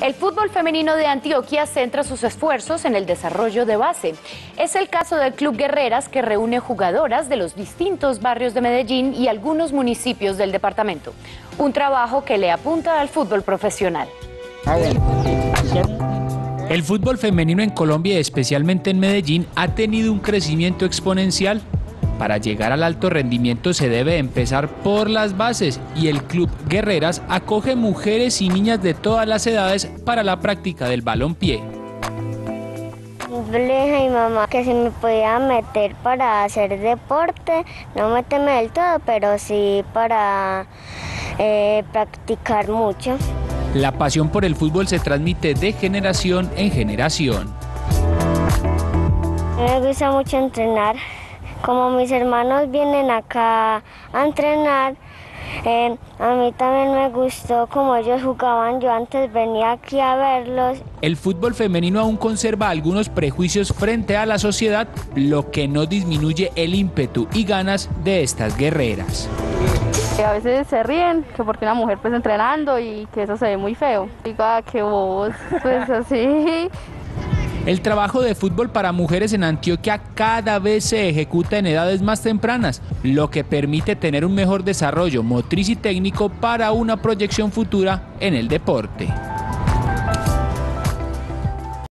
El fútbol femenino de Antioquia centra sus esfuerzos en el desarrollo de base. Es el caso del Club Guerreras que reúne jugadoras de los distintos barrios de Medellín y algunos municipios del departamento. Un trabajo que le apunta al fútbol profesional. El fútbol femenino en Colombia, especialmente en Medellín, ha tenido un crecimiento exponencial para llegar al alto rendimiento se debe empezar por las bases y el Club Guerreras acoge mujeres y niñas de todas las edades para la práctica del balonpié. Le dije a mi mamá que si me podía meter para hacer deporte, no meterme del todo, pero sí para eh, practicar mucho. La pasión por el fútbol se transmite de generación en generación. Me gusta mucho entrenar como mis hermanos vienen acá a entrenar, eh, a mí también me gustó como ellos jugaban, yo antes venía aquí a verlos. El fútbol femenino aún conserva algunos prejuicios frente a la sociedad, lo que no disminuye el ímpetu y ganas de estas guerreras. A veces se ríen que porque una mujer pues entrenando y que eso se ve muy feo. Diga ah, que vos, pues así. El trabajo de fútbol para mujeres en Antioquia cada vez se ejecuta en edades más tempranas, lo que permite tener un mejor desarrollo motriz y técnico para una proyección futura en el deporte.